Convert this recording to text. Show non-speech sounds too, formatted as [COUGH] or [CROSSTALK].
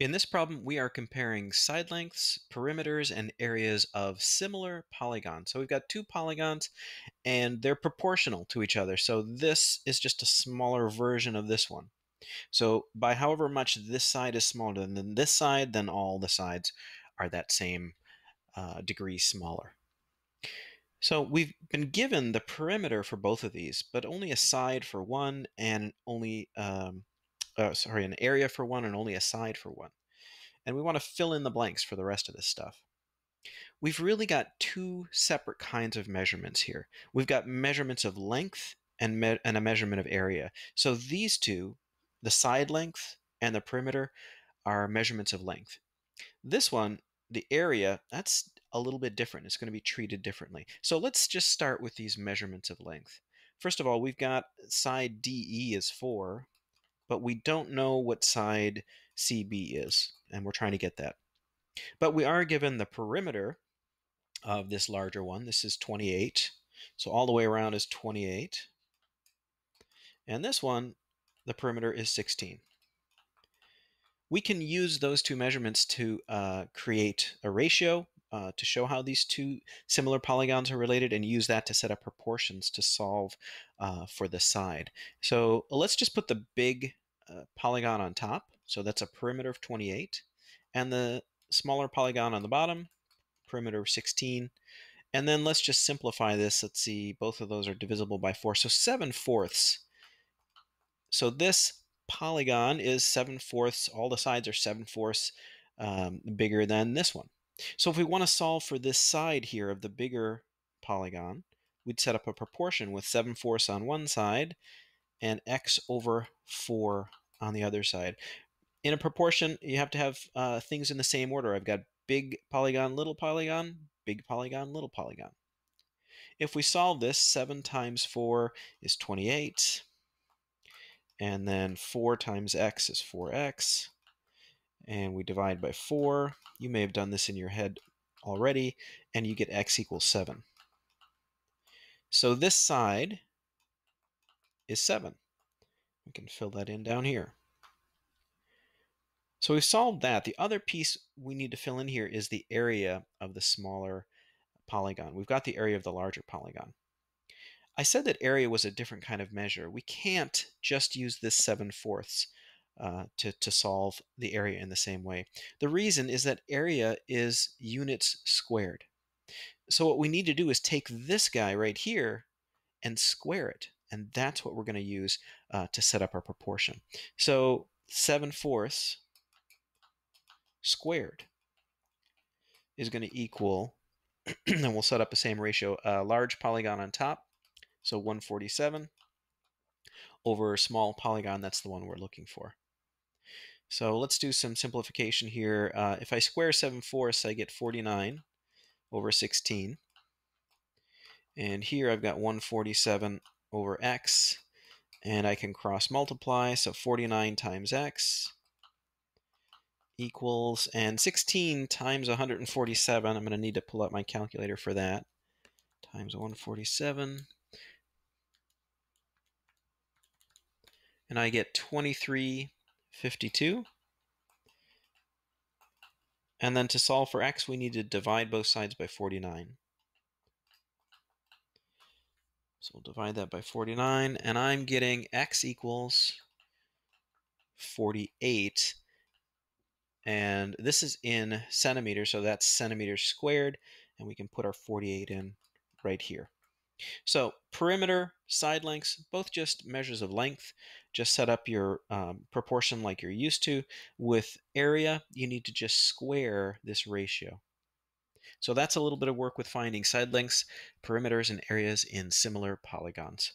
In this problem, we are comparing side lengths, perimeters, and areas of similar polygons. So we've got two polygons and they're proportional to each other. So this is just a smaller version of this one. So by however much this side is smaller than this side, then all the sides are that same uh, degree smaller. So we've been given the perimeter for both of these, but only a side for one and only um, uh, sorry, an area for one and only a side for one. And we want to fill in the blanks for the rest of this stuff. We've really got two separate kinds of measurements here. We've got measurements of length and, me and a measurement of area. So these two, the side length and the perimeter, are measurements of length. This one, the area, that's a little bit different. It's going to be treated differently. So let's just start with these measurements of length. First of all, we've got side DE is 4, but we don't know what side CB is, and we're trying to get that. But we are given the perimeter of this larger one. This is 28. So all the way around is 28. And this one, the perimeter is 16. We can use those two measurements to uh, create a ratio uh, to show how these two similar polygons are related and use that to set up proportions to solve uh, for the side. So let's just put the big uh, polygon on top. So that's a perimeter of 28. And the smaller polygon on the bottom, perimeter of 16. And then let's just simplify this. Let's see, both of those are divisible by 4. So 7 fourths. So this polygon is 7 fourths. All the sides are 7 fourths um, bigger than this one. So if we want to solve for this side here of the bigger polygon, we'd set up a proportion with 7 fourths on one side and x over 4 on the other side. In a proportion, you have to have uh, things in the same order. I've got big polygon, little polygon, big polygon, little polygon. If we solve this, 7 times 4 is 28. And then 4 times x is 4x and we divide by 4. You may have done this in your head already, and you get x equals 7. So this side is 7. We can fill that in down here. So we've solved that. The other piece we need to fill in here is the area of the smaller polygon. We've got the area of the larger polygon. I said that area was a different kind of measure. We can't just use this 7 fourths uh, to, to solve the area in the same way. The reason is that area is units squared. So what we need to do is take this guy right here and square it. And that's what we're going to use uh, to set up our proportion. So 7 fourths squared is going to equal, [CLEARS THROAT] and we'll set up the same ratio, a large polygon on top, so 147, over a small polygon, that's the one we're looking for. So let's do some simplification here. Uh, if I square 7 fourths, I get 49 over 16. And here I've got 147 over x, and I can cross multiply, so 49 times x equals, and 16 times 147, I'm going to need to pull out my calculator for that, times 147. And I get 23 52. And then to solve for x, we need to divide both sides by 49. So we'll divide that by 49, and I'm getting x equals 48. And this is in centimeters, so that's centimeters squared, and we can put our 48 in right here. So perimeter, side lengths, both just measures of length. Just set up your um, proportion like you're used to. With area, you need to just square this ratio. So that's a little bit of work with finding side lengths, perimeters, and areas in similar polygons.